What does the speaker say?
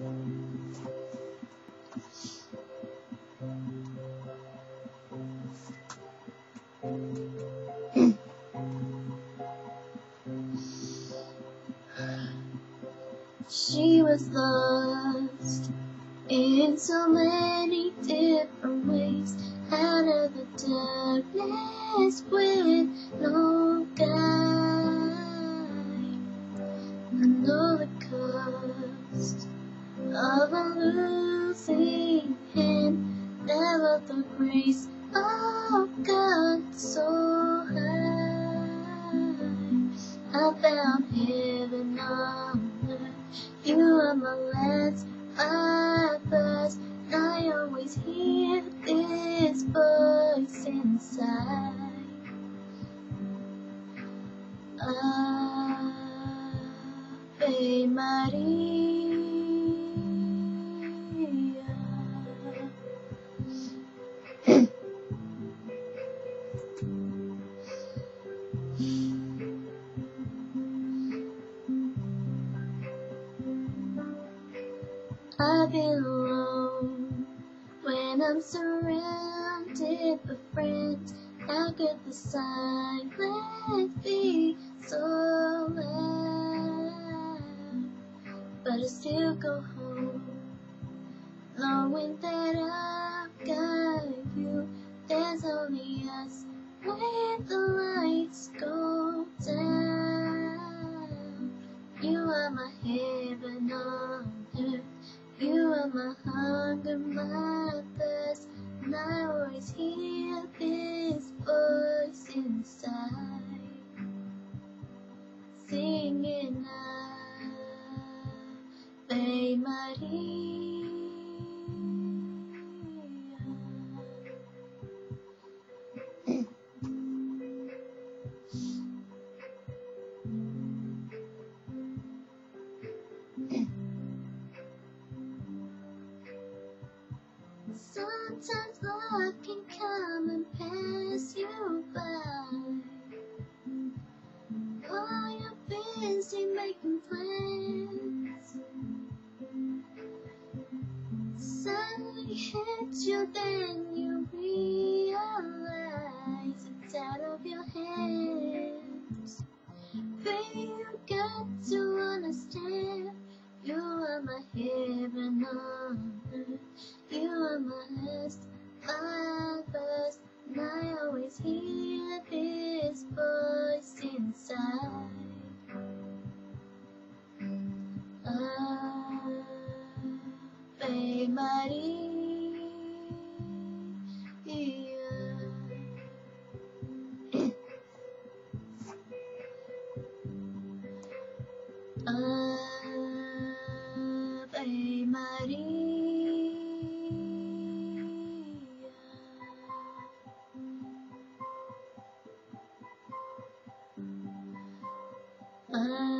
She was lost in so many different ways out of the darkness with no of a losing hand, never the grace of God so high. I found heaven on earth. You are my last, my first. And I always hear this voice inside. Ave Maria. I've been alone when I'm surrounded by friends. How could the silence be so loud? But I still go home, knowing that I've got you. There's only us when the lights go down. You are my heaven singing Ave Maria. Sometimes love hits you, then you realize it's out of your hands. Baby, you got to understand, you are my heaven on earth. You are my last, Ah.